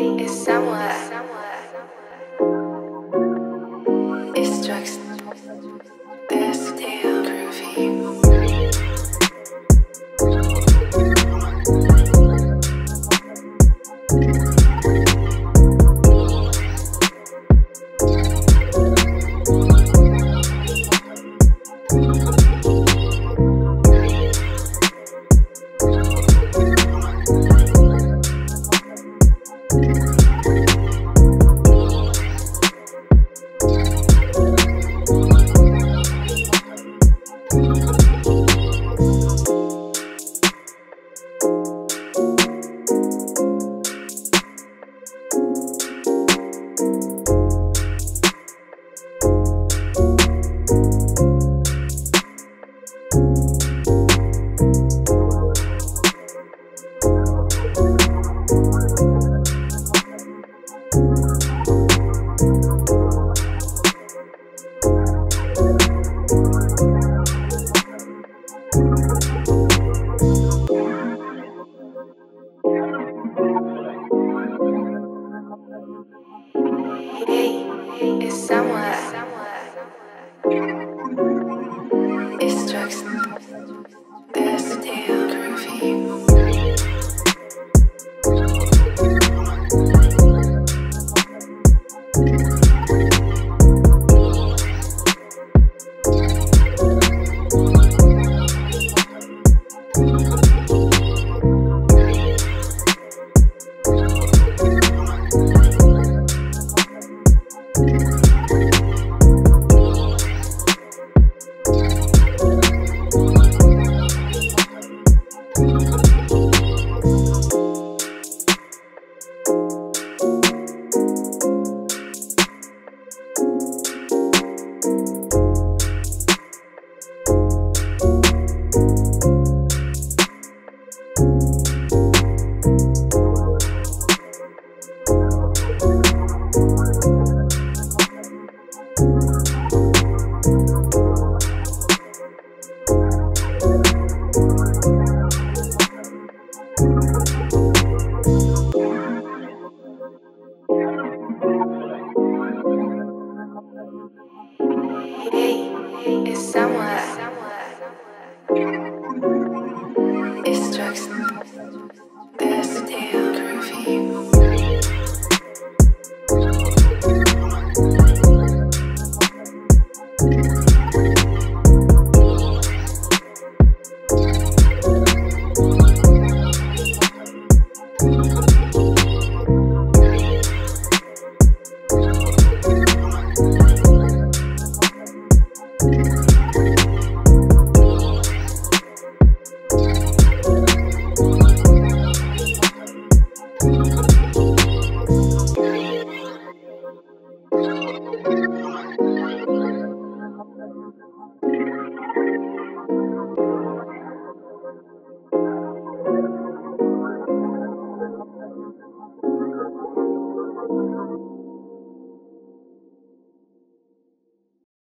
it's somewhere. Hey, it's somewhere. It's drugs. Somewhere.